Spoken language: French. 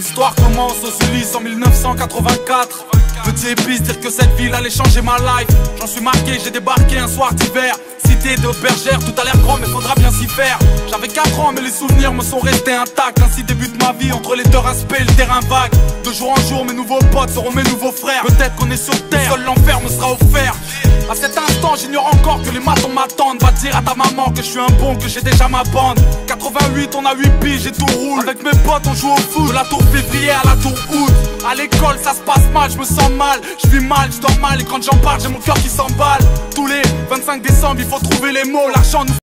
l'histoire commence aux Ulysses en 1984 Petit épice, dire que cette ville allait changer ma life. J'en suis marqué, j'ai débarqué un soir d'hiver. Cité de bergère, tout a l'air grand mais faudra bien s'y faire. J'avais 4 ans mais les souvenirs me sont restés intacts. Ainsi débute ma vie entre les deux respects et le terrain vague. De jour en jour mes nouveaux potes seront mes nouveaux frères. Peut-être qu'on est sur terre, seul l'enfer me sera offert à cet instant, j'ignore encore que les matons m'attendent. Va dire à ta maman que je suis un bon, que j'ai déjà ma bande. 88, on a 8 piges et tout roule. Avec mes potes, on joue au foot. De la tour février à la tour août. À l'école, ça se passe mal, je me sens mal. Je vis mal, je dors mal. Et quand j'en parle, j'ai mon cœur qui s'emballe. Tous les 25 décembre, il faut trouver les mots. L'argent nous